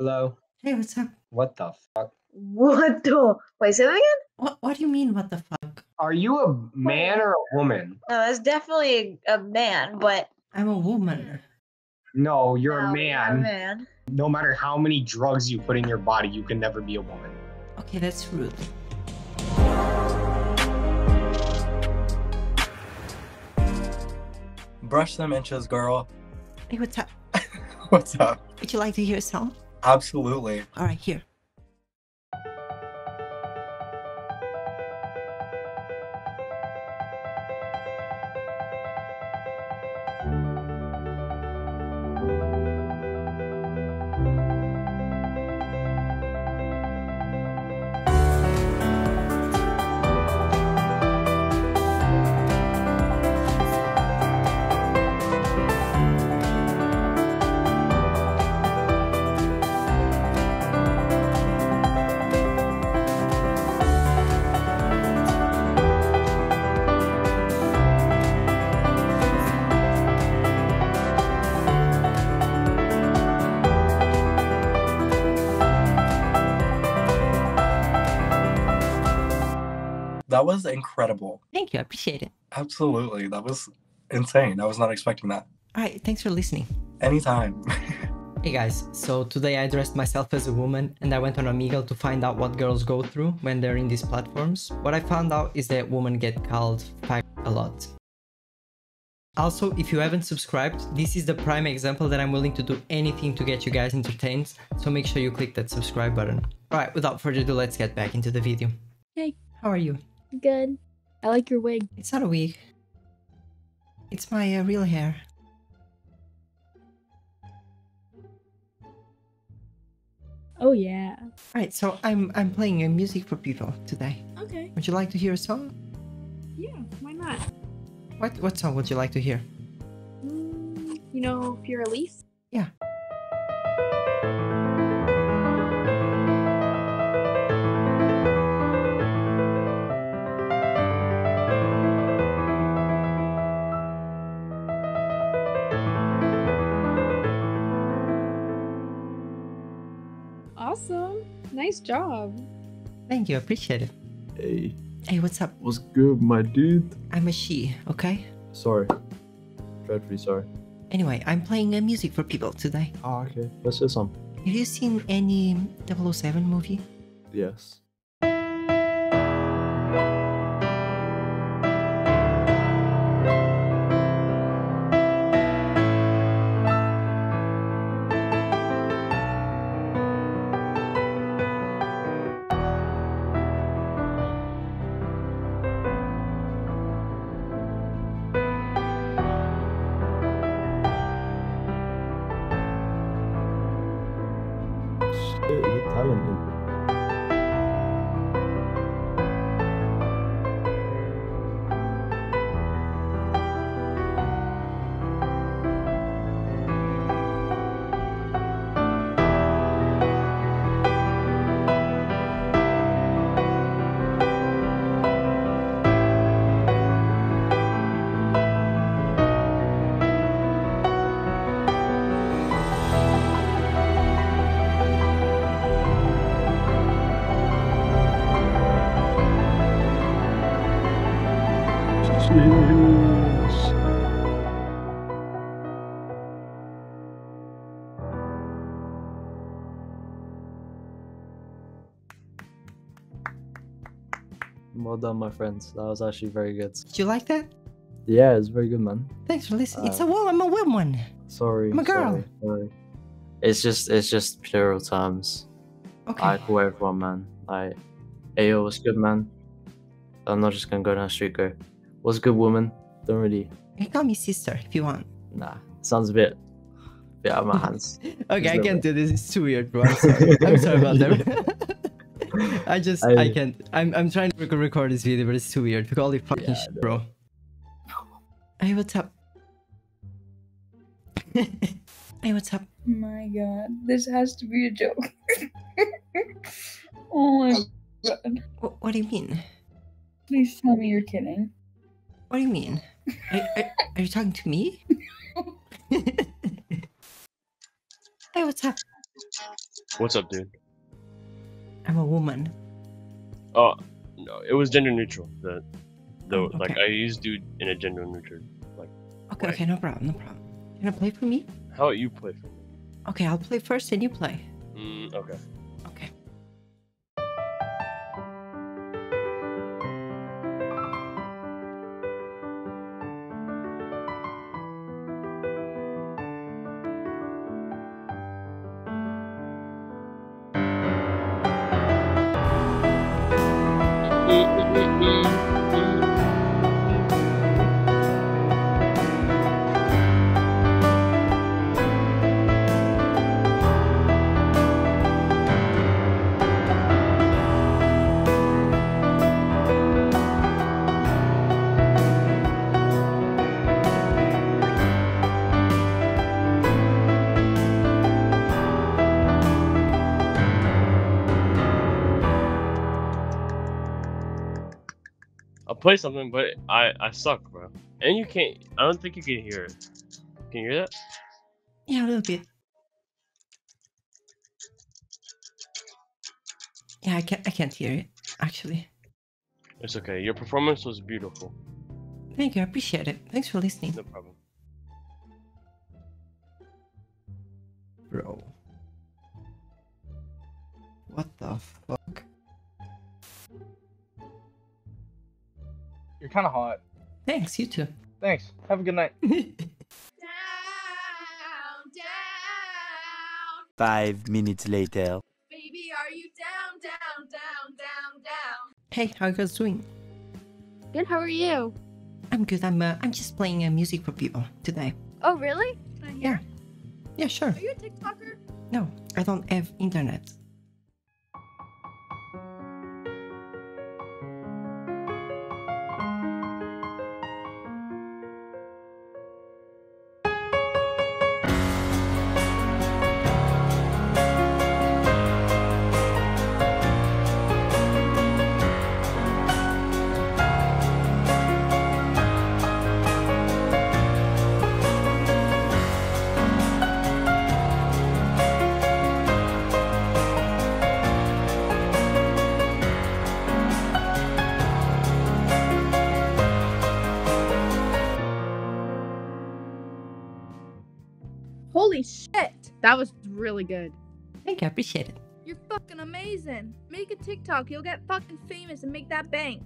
Hello. Hey, what's up? What the fuck? What the? Wait, say that again? What What do you mean? What the fuck? Are you a man or a woman? No, that's definitely a, a man, but I'm a woman. No, you're no, a oh, you're man. man. No matter how many drugs you put in your body, you can never be a woman. Okay, that's rude. Brush them inches, girl. Hey, what's up? What's up? Would you like to hear a song? Absolutely. All right, here. That was incredible. Thank you. I appreciate it. Absolutely. That was insane. I was not expecting that. All right, thanks for listening. Anytime. Hey guys, so today I dressed myself as a woman and I went on Omegle to find out what girls go through when they're in these platforms. What I found out is that women get called fag a lot. Also, if you haven't subscribed, this is the prime example that I'm willing to do anything to get you guys entertained, so make sure you click that subscribe button. Alright, without further ado, let's get back into the video. Hey. How are you? Good. I like your wig. It's not a wig. It's my uh, real hair. Oh yeah. Alright, so I'm I'm playing uh, music for people today. Okay. Would you like to hear a song? Yeah. Why not? What what song would you like to hear? Mm, you know, Für Elise. Yeah. Awesome. Nice job. Thank you, appreciate it. Hey, Hey, what's up? what's good, my dude? I'm a she, okay? Sorry. Dreadfully sorry. Anyway, I'm playing uh, music for people today. Oh, okay. Let's hear some. Have you seen any 007 movie? Yes. Sheesh. Well done, my friends. That was actually very good. Did you like that? Yeah, it's very good, man. Thanks for listening. it's a Uh, woman, I'm a woman. Sorry. I'm a girl. Sorry, sorry. It's just it's just plural terms. Okay. I call everyone man. Like, Ayo, what's good, man? I'm not just gonna go down the street and go, what's a good, woman? Don't really. You can call me sister if you want. Nah, sounds a bit, bit out of my hands. Okay, I can't do this. It's too weird, bro. I'm sorry. I'm sorry about that. I just, I, I- can't. I'm, I'm trying to rec- record this video, but it's too weird. Holy fucking Yeah, shit, bro. Hey, what's up? hey, what's up? My god, this has to be a joke. oh my god. What, what do you mean? Please tell me you're kidding. What do you mean? Are, are, are you talking to me? hey, what's up? What's up, dude? I'm a woman. Oh, no, it was gender neutral. The, the Oh, like. I used dude in a gender neutral. Like, Okay, way. okay, no problem, no problem. You gonna play for me? how about you play for me? Okay, I'll play first and you play. Mm, okay. Okay. Play something, but I I suck, bro. And you can't. I don't think you can hear it. Can you hear that? Yeah, a little bit. Yeah, I can't I can't hear it, actually. It's okay. Your performance was beautiful. Thank you, I appreciate it. Thanks for listening. No problem. Bro. What the fuck? You're kind of hot. Thanks, you too. Thanks. Have a good night. Five minutes later. Baby, are you down, down, down, down, down? Hey, how are you guys doing? Good, how are you? I'm good. I'm uh, I'm just playing uh, music for people today. Oh, really? Yeah. Yeah, sure. Are you a TikToker? No, I don't have internet. Holy shit! That was really good. Thank you, I appreciate it. You're fucking amazing. Make a TikTok. You'll get fucking famous and make that bank.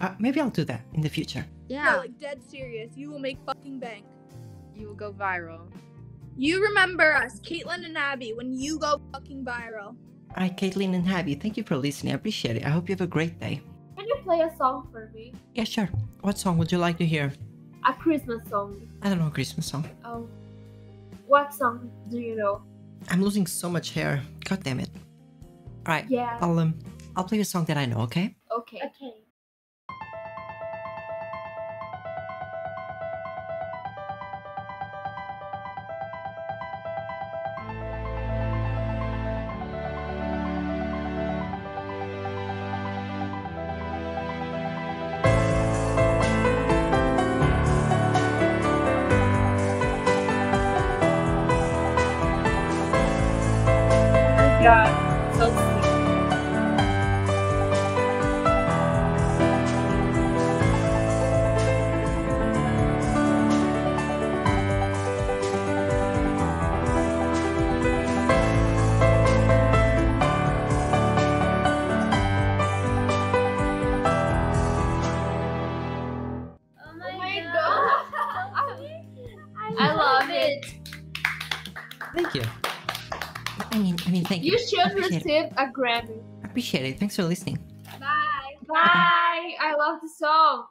Uh, maybe I'll do that in the future. No, like dead serious. You will make fucking bank. You will go viral. You remember us, Caitlin and Abby, when you go fucking viral. Alright, Caitlin and Abby, thank you for listening. I appreciate it. I hope you have a great day. Can you play a song for me? Yeah, sure. What song would you like to hear? A Christmas song. I don't know a Christmas song. Oh. What song do you know? I'm losing so much hair. God damn it. Alright, Yeah. I'll um I'll play a song that I know, okay? Okay. Okay. Thank you. I mean I mean thank you. You should appreciate it. receive a Grammy. I appreciate it. Thanks for listening. Bye. Bye. I love the song.